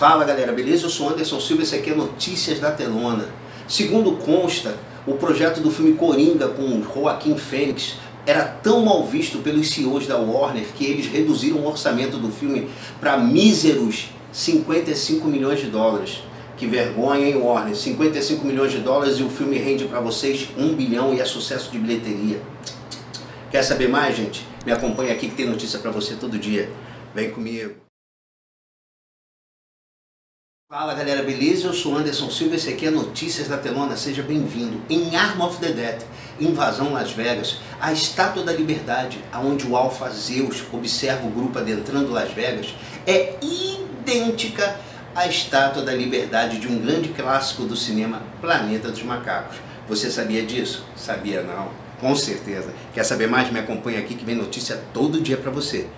Fala galera, beleza? Eu sou Anderson Silva, esse aqui é Notícias da Telona. Segundo consta, o projeto do filme Coringa com Joaquim Fênix era tão mal visto pelos CEOs da Warner que eles reduziram o orçamento do filme para míseros 55 milhões de dólares. Que vergonha, hein, Warner? 55 milhões de dólares e o filme rende para vocês 1 bilhão e é sucesso de bilheteria. Quer saber mais, gente? Me acompanha aqui que tem notícia para você todo dia. Vem comigo. Fala galera, beleza? Eu sou Anderson Silva, esse aqui é Notícias da Telona, seja bem-vindo. Em Arm of the Dead, Invasão Las Vegas, a Estátua da Liberdade, onde o Alpha Zeus observa o grupo adentrando Las Vegas, é idêntica à Estátua da Liberdade de um grande clássico do cinema, Planeta dos Macacos. Você sabia disso? Sabia não? Com certeza. Quer saber mais? Me acompanha aqui que vem notícia todo dia para você.